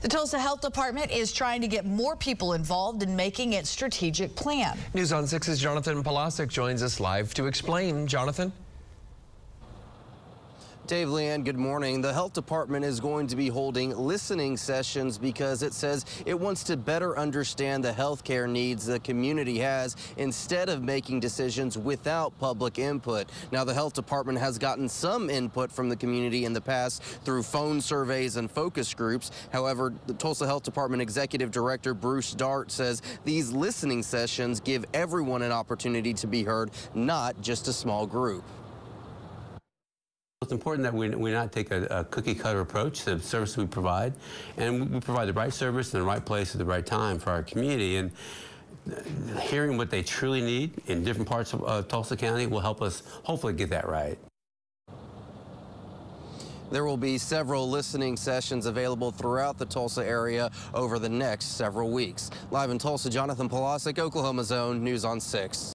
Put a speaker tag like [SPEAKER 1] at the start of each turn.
[SPEAKER 1] The Tulsa Health Department is trying to get more people involved in making its strategic plan.
[SPEAKER 2] News on 6's Jonathan Polasek joins us live to explain. Jonathan?
[SPEAKER 3] Dave LeAnne, good morning. The health department is going to be holding listening sessions because it says it wants to better understand the health care needs the community has instead of making decisions without public input. Now, the health department has gotten some input from the community in the past through phone surveys and focus groups. However, the Tulsa Health Department Executive Director Bruce Dart says these listening sessions give everyone an opportunity to be heard, not just a small group.
[SPEAKER 4] It's important that we, we not take a, a, cookie cutter approach to the service we provide, and we provide the right service in the right place at the right time for our community. And hearing what they truly need in different parts of uh, Tulsa County will help us hopefully get that right.
[SPEAKER 3] There will be several listening sessions available throughout the Tulsa area over the next several weeks. Live in Tulsa, Jonathan Polasek, Oklahoma's Own, News on 6.